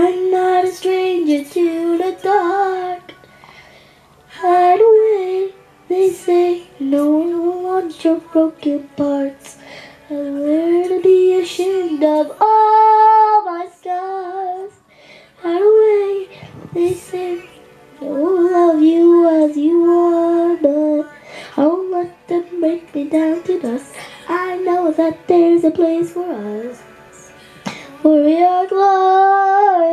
I'm not a stranger to the dark. Hide away, they say. No one wants your broken parts. I learn to be ashamed of all my scars. Hide away, they say. I will love you as you are, but I won't let them break me down to dust. I know that there's a place for us. For we are glorious.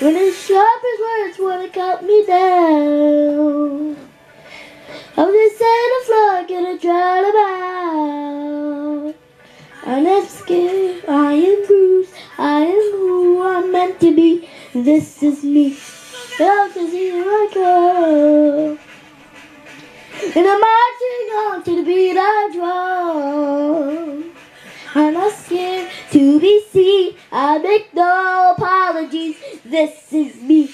When the sharpest words wanna cut me down, I'm just in a flood, gonna drown about. I'm not scared, I am bruised, I am who I'm meant to be. This is me. Out to see I go. And I'm marching on to the beat I drum. I'm not scared to be seen. I make This is me.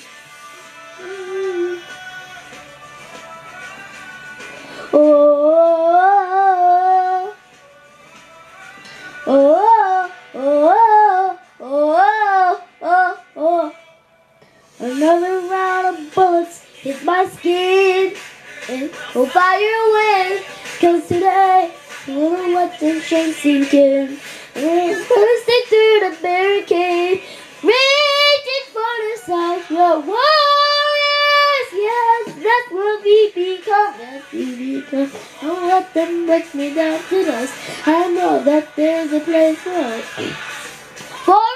Oh, oh, oh, oh, oh, oh. Another round of bullets hit my skin. And oh, fire away. Cause today, we'll let the shame sink in. We're gonna stick through the barricade. Because Don't let them break me down to dust. I know that there's a place for it. For